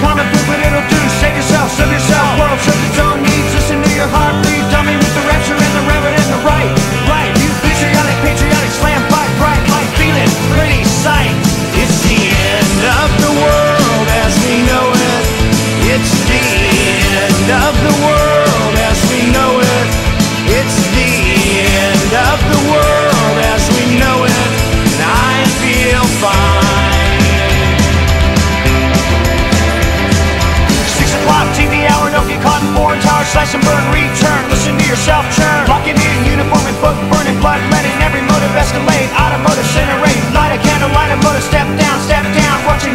comic book, but it'll do. Save yourself, serve yourself. World serves its own needs. Listen to your heartbeat. Dummy with the rapture and the reverend and the right. Right. You patriotic, patriotic, slam pipe, bright light, feeling pretty sight. It's the end of the world as we know it. It's the end of the world tower, slash and burn, return. Listen to yourself churn. Locking in uniform and book burning, blood letting every motive escalate. Automotive generate, light a candle, light a motor, step down, step down. Watching